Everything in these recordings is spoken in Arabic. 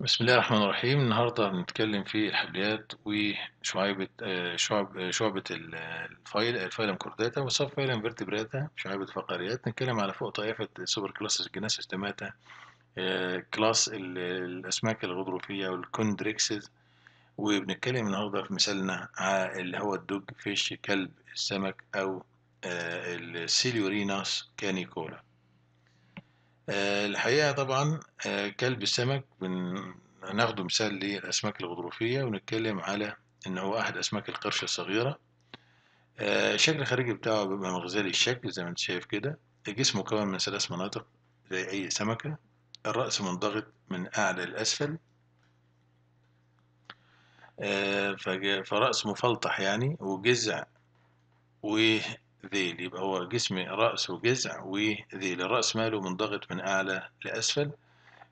بسم الله الرحمن الرحيم. النهارده هنتكلم في الحبليات وشعيبة آه، شعب آه، شعبة ال- الفايل ال phylum Chordata وال subphylum Vertebrata شعيبة فقاريات نتكلم على فوق طائفة ال superclass Gnathostomata آه، class ال- الأسماك الغضروفية وال Chondrichthyes. وبنتكلم النهارده في مثالنا اللي هو ال dogfish كلب السمك أو ال Scyliorhinus canicula. الحقيقة طبعا آه، كلب السمك هناخده مثال للأسماك الغضروفية ونتكلم على إن هو أحد أسماك القرش الصغيرة. آه، الشكل الخارجي بتاعه بيبقى مغزالي الشكل زي ما أنت شايف كده. الجسم مكون من ثلاث مناطق زي أي سمكة. الرأس منضغط من أعلى لأسفل آه، فرأس مفلطح يعني وجذع وذيل يبقى هو جسم رأس وجذع وذيل. الرأس ماله منضغط من أعلى لأسفل.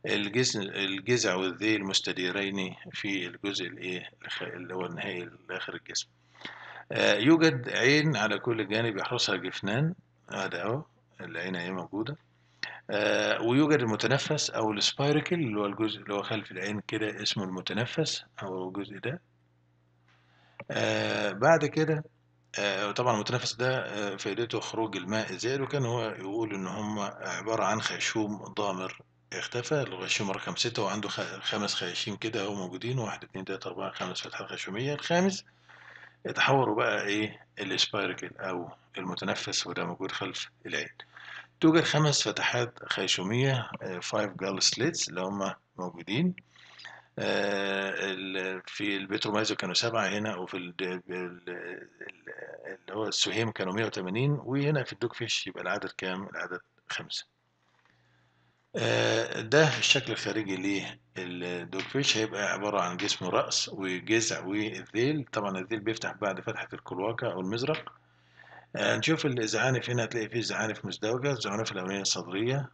الجذع والذيل مستديرين في الجزء الإيه اللي هو النهائي لآخر الجسم. آه، يوجد عين على كل جانب يحرسها جفنان. هذا أهو العين أهي موجودة. آه، ويوجد المتنفس أو السبايركل اللي هو الجزء اللي هو خلف العين كده اسمه المتنفس أو الجزء ده. آه، بعد كده آه، طبعا المتنفس ده آه، فائدته خروج الماء الزائد وكان هو يقول إن هم عبارة عن خيشوم ضامر اختفى. الخيشوم رقم ستة وعنده خمس خياشيم كده أهو موجودين واحد اتنين تلاتة أربعة خمس فتحات خيشومية الخامس يتحوروا بقى إيه؟ ال spiracle أو المتنفس وده موجود خلف العين. توجد خمس فتحات خيشومية five gill slits اللي هم موجودين. آه، في البتروميزو كانوا سبعة هنا وفي ال- ال- اللي هو السهيم كانوا 180 وهنا في الدوج فيش يبقى العدد كام؟ العدد خمسة. آه، ده الشكل الخارجي للدوج فيش هيبقى عبارة عن جسم رأس وجذع والذيل طبعا الذيل بيفتح بعد فتحة الكلواكة أو المزرق آه، نشوف الزعانف هنا هتلاقي فيه زعانف مزدوجة الزعانف الأولانية الصدرية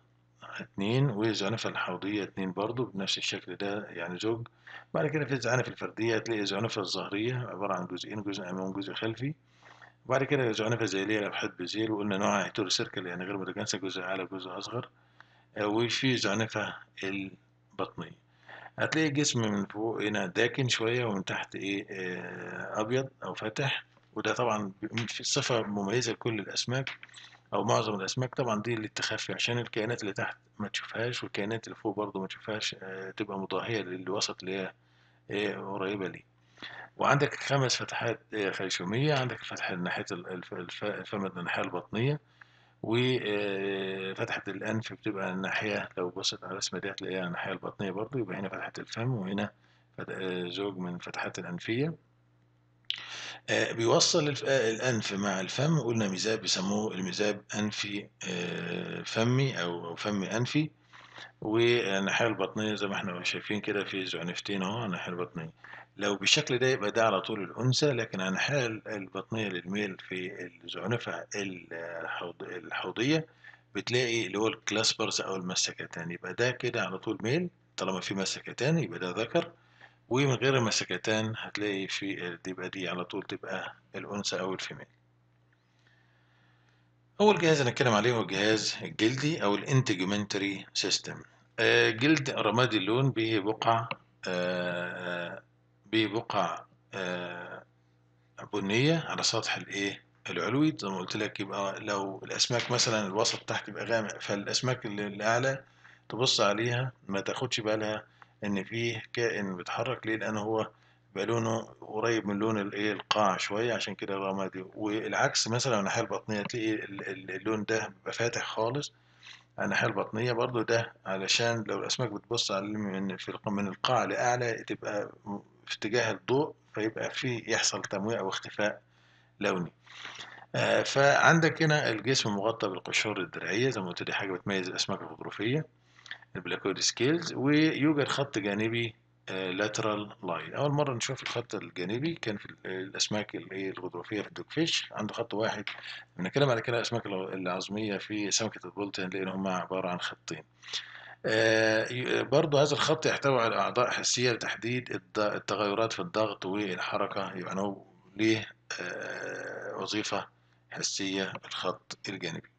اتنين والزعنفة الحوضية اتنين برضو بنفس الشكل ده يعني زوج. بعد كده في الزعانف الفردية هتلاقي الزعنفة الظهرية عبارة عن جزئين جزء أمامي وجزء خلفي. وبعد كده الزعنفة الذيلية لوحات بزيل وقلنا نوعها هيتور سيركل يعني غير متجانسة جزء أعلى وجزء أصغر. آه، وفي زعنفة البطنية. هتلاقي الجسم من فوق هنا داكن شوية ومن تحت إيه آه، أبيض أو فاتح. وده طبعا صفة مميزة لكل الأسماك. أو معظم الأسماك طبعا دي اللي تخفي عشان الكائنات اللي تحت ما تشوفهاش والكائنات اللي فوق برضه ما تشوفهاش آه، تبقى مضاهية للوسط اللي هي آه، قريبة ليه. وعندك خمس فتحات آه، خيشومية عندك فتحة ناحية ال- الف- الف- الفم الناحية البطنية وفتحة الأنف بتبقى الناحية لو بصيت على الرسمة دي هتلاقيها الناحية البطنية برضه يبقى هنا فتحة الفم وهنا زوج من فتحات الأنفية. بيوصل الف- آه، الأنف مع الفم قلنا ميزاب بيسموه الميزاب أنفي آه، فمي أو فمي أنفي. والناحية البطنية زي ما إحنا شايفين كده في زعنفتين على الناحية البطنية. لو بالشكل ده يبقى ده على طول الأنثى لكن الناحية البطنية لل male في الزعنفة الحوض- الحوضية بتلاقي اللي هو ال claspers أو المسكتان. يبقى ده كده على طول male طالما في مسكتان يبقى ده ذكر. ومن غير المسكتان هتلاقي في تبقى دي على طول تبقى الأنثى أو ال female. أول جهاز هنتكلم عليه هو الجهاز الجلدي أو ال integumentary system جلد رمادي اللون به بقع آه، آه، بنية على سطح الإيه؟ العلوي. زي ما قلت لك يبقى لو الأسماك مثلا الوسط تحت يبقى غامق فالأسماك اللي اللي أعلى تبص عليها ما تاخدش بالها إن فيه كائن بيتحرك ليه؟ لأن هو بيبقى لونه قريب من لون الإيه القاع شوية عشان كده رمادي والعكس مثلا الناحية البطنية تلاقي ال- ال- اللون ده بيبقى فاتح خالص. على الناحية البطنية برضو ده علشان لو الأسماك بتبص على من في من القاع لأعلى تبقى في اتجاه الضوء فيبقى في يحصل تمويه أو اختفاء لوني. آه، فعندك هنا الجسم مغطى بالقشور الدرعية زي ما قلت دي حاجة بتميز الأسماك الغضروفية. ال placoid scales ويوجد خط جانبي lateral line أول مرة نشوف الخط الجانبي كان في ال- الأسماك اللي هي الغضروفية في ال dogfish. عنده خط واحد. بنتكلم على كده الأسماك الع- العظمية في سمكة البولتين لأن هم عبارة عن خطين. آه، برضو هذا الخط يحتوي على أعضاء حسية لتحديد التغيرات في الضغط والحركة. يبقى هو ليه آه، وظيفة حسية الخط الجانبي.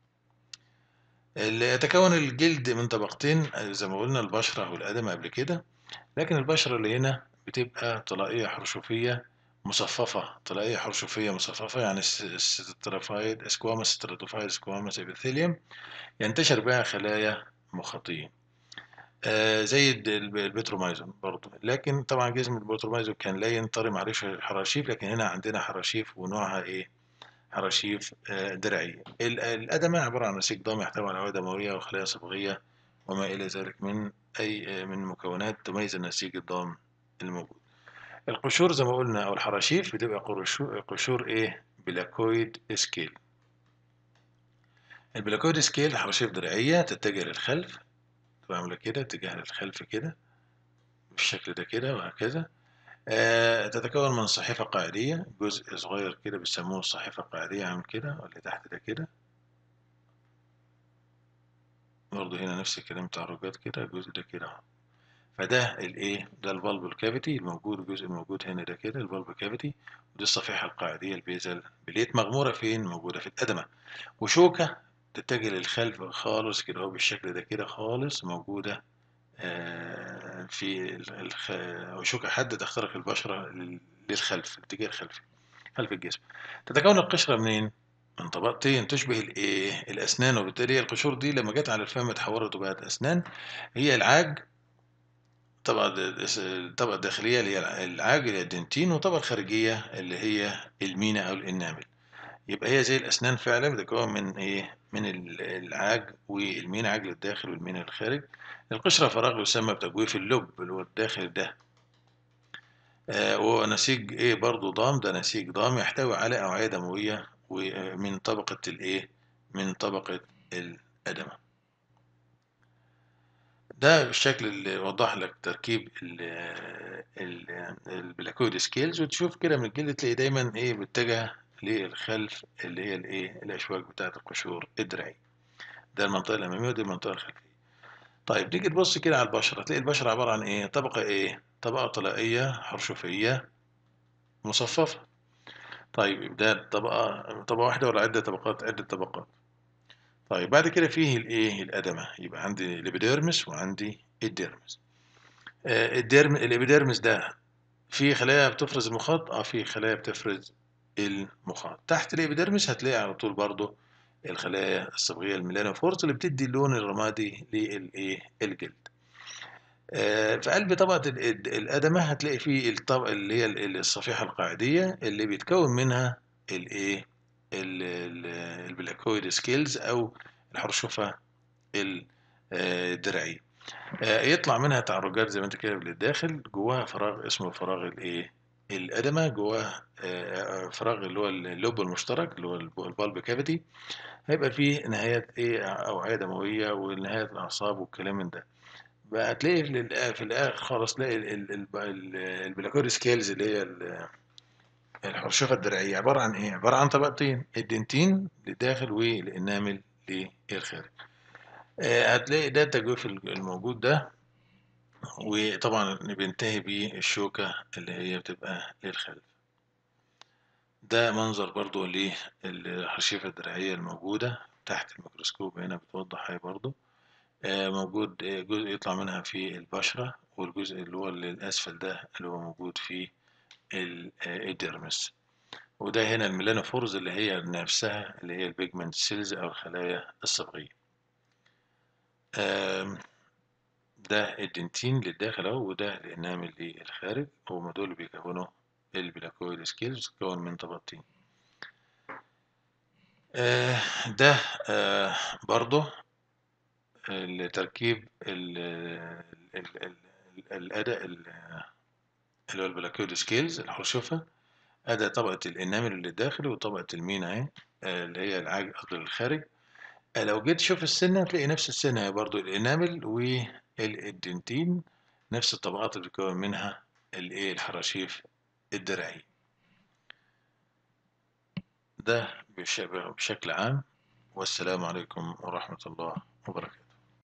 اللي يتكون الجلد من طبقتين زي ما قلنا البشرة والأدمة قبل كده. لكن البشرة اللي هنا بتبقى طلائية حرشوفية مصففة. طلائية حرشوفية مصففة يعني stratified squamous stratified squamous epithelium ينتشر بها خلايا مخاطية. آه زي ال Petromyzon برضو. لكن طبعا جسم ال Petromyzon كان لين طري مفيهوش حراشيف لكن هنا عندنا حراشيف ونوعها إيه؟ حراشيف آه درعية ال- الأدمة عبارة عن نسيج ضام يحتوي على أوعية دموية وخلايا صبغية وما إلى ذلك من أي آه، من مكونات تميز النسيج الضام الموجود. القشور زي ما قلنا أو الحراشيف بتبقى قشور قشور إيه؟ placoid scale. ال placoid scale حراشيف درعية تتجه للخلف تبقى عاملة كده اتجاه للخلف كده بالشكل ده كده وهكذا. تتكون من صحيفة قاعدية جزء صغير كده بيسموه الصحيفة القاعدية عامل كده واللي تحت ده كده. برضه هنا نفس الكلام بتاع الرجات كده الجزء ده كده أهو. فده الإيه؟ ده ال pulp ال cavity الموجود الجزء الموجود هنا ده كده ال pulp cavity ودي الصفيحة القاعدية ال basal plate مغمورة فين؟ موجودة في الأدمة. وشوكة تتجه للخلف خالص كده اهو بالشكل ده كده خالص موجودة آه، في ال- الخ... أو شوكة حادة تخترق البشرة لل- للخلف الاتجاه الخلفي خلف الجسم تتكون القشرة منين؟ من طبقتين تشبه الايه؟ الأسنان وبالتالي القشور دي لما جت على الفم اتحولت وبقت أسنان هي العاج د- الطبقة الداخلية اللي هي العاج اللي هي الدنتين والطبقة الخارجية اللي هي المينا أو الإنامل يبقى هي زي الأسنان فعلا بتتكون من إيه؟ من ال- العاج والمينا عاج للداخل والمينا للخارج. القشرة فراغ يسمى بتجويف اللب اللي هو الداخل ده. آه وهو نسيج إيه برضه ضام ده نسيج ضام يحتوي على أوعية دموية ومن طبقة الإيه؟ من طبقة الأدمة. ده بالشكل اللي وضح لك تركيب ال ال ال placoid scales. وتشوف كده من الجلد تلاقي دايما إيه؟ بيتجه للخلف اللي هي الايه الأشواك بتاعت القشور؟ الدرعية ده المنطقة الأمامية ودي المنطقة الخلفية. طيب تيجي تبص كده على البشرة. تلاقي البشرة عبارة عن إيه؟ طبقة إيه؟ طبقة طلائية حرشفيه مصففة. طيب ده طبقة طبقة واحدة ولا عدة طبقات؟ عدة طبقات. طيب بعد كده فيه الإيه؟ الأدمة. يبقى عندي ال epidermis وعندي ال dermis. آه، ال derm ال epidermis ده في خلايا بتفرز المخاط؟ آه في خلايا بتفرز المخاط تحت ال epidermis هتلاقي على طول برضو الخلايا الصبغية ال melanophores اللي بتدي اللون الرمادي للإيه؟ الجلد. آه، في قلب طبقة ال- ال- الأدمة هتلاقي فيه الطبقة اللي هي ال- الصفيحة القاعدية اللي بيتكون منها الإيه؟ ال- ال- ال placoid scales أو الحرشفه الدرعية. آه، يطلع منها تعرجات زي ما أنت كده للداخل جواها فراغ اسمه فراغ الإيه؟ الأدمة جواه آه، فراغ اللي هو اللب المشترك اللي هو ال p- ال pulp cavity هيبقى فيه نهايات إيه أوعية دموية ونهاية الأعصاب والكلام من ده. بقى تلاقي في الآ- في الآخر خالص تلاقي ال- ال- ال- ال- ال placoid scales اللي هي ال- الحرشفة الدرعية عبارة عن إيه؟ عبارة عن طبقتين ال dentine للداخل وال enamel للخارج. آه، هتلاقي ده التجويف الموجود ده. وطبعا بينتهي بالشوكة اللي هي بتبقى للخلف. ده منظر برضو للحرشيفة الدرعية الموجودة تحت الميكروسكوب هنا بتوضح هاي برضو. آه، موجود آه، جزء يطلع منها في البشرة والجزء اللي هو الأسفل ده اللي هو موجود في ال- ال dermis وده هنا ال melanophores اللي هي نفسها اللي هي ال pigment cells أو الخلايا الصبغية. ده ال dentine للداخل أهو وده ال enamel للخارج هما دول اللي بيكونوا ال placoid scales تكون من طبقتين. آه ده آه برضه التركيب ال- ال- ال- الأداء ال- اللي هو ال placoid scales الحرشفة أدي طبقة ال enamel اللي داخل وطبقة المينا أهي اللي هي العاج قبل الخارج. آه، لو جيت تشوف السنة هتلاقي نفس السنة برضو ال enamel وال dentine نفس الطبقات اللي بتكون منها الإيه الحراشيف الدرعي ده بش- بشكل عام والسلام عليكم ورحمة الله وبركاته.